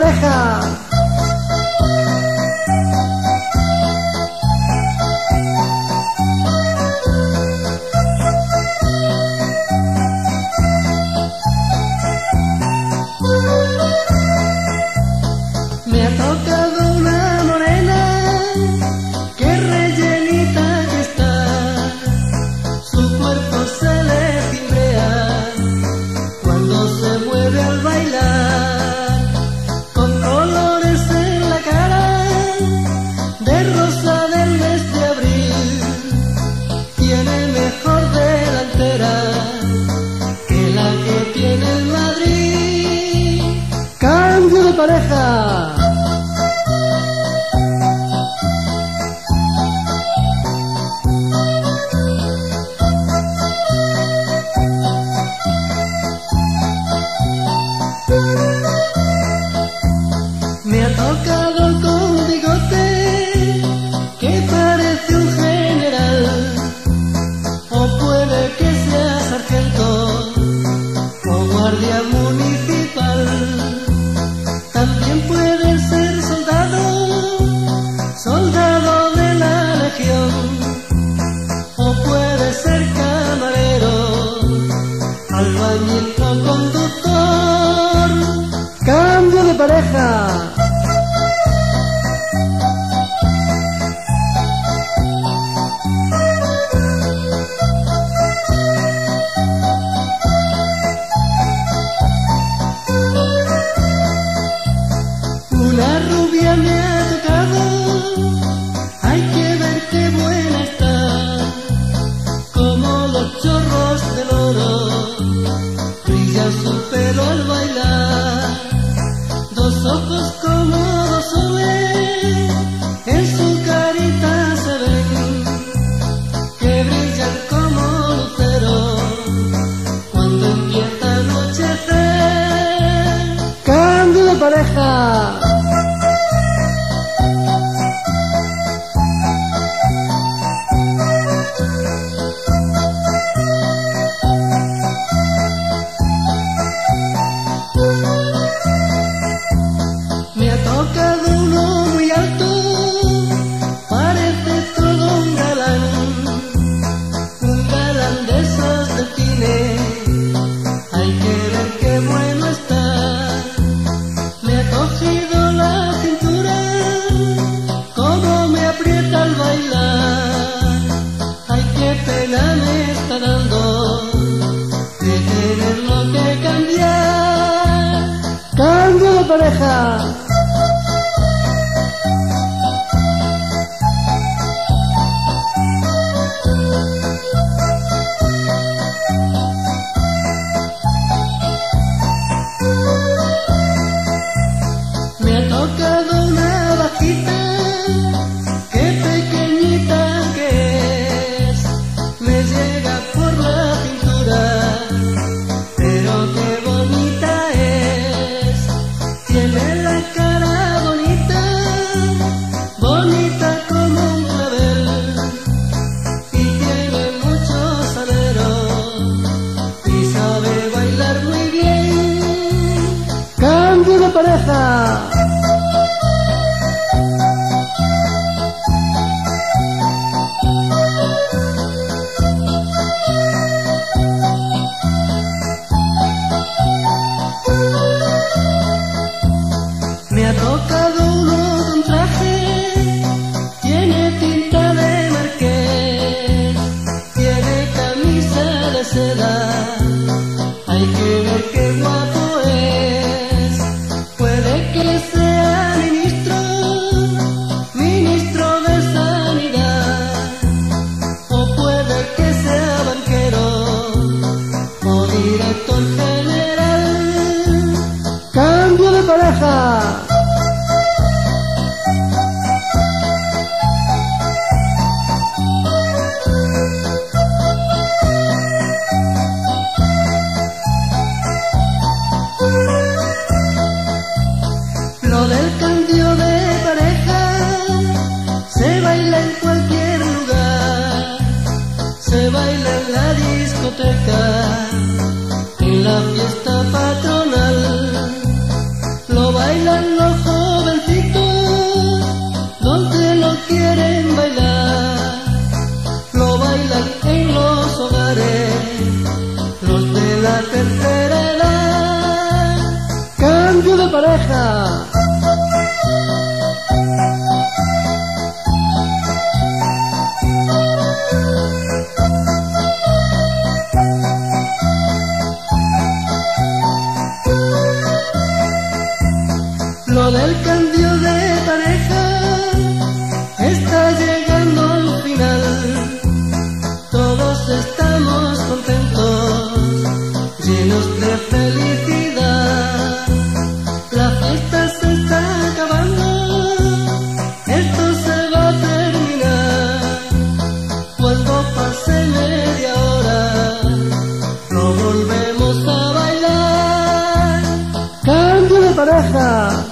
oreja. pareja. Una rubia me ha tocado, hay que ver qué buena está, como los chorros del oro, brilla su pelo al bailar ojos como se ve, en su carita se ven, que brillan como luceros cuando empieza a anochecer. Cambio de pareja. Me ha tocado uno un traje, tiene tinta de marqués, tiene camisa de seda, hay que ver qué guapo. director general. ¡Cambio de pareja! Lo del cambio de pareja se baila en cualquier lugar, se baila en la discoteca. 呵呵。